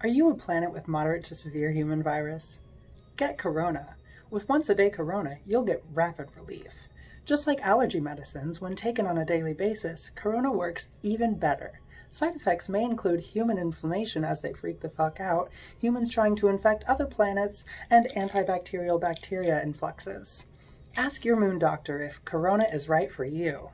Are you a planet with moderate to severe human virus? Get Corona. With once a day Corona, you'll get rapid relief. Just like allergy medicines, when taken on a daily basis, Corona works even better. Side effects may include human inflammation as they freak the fuck out, humans trying to infect other planets, and antibacterial bacteria influxes. Ask your moon doctor if Corona is right for you.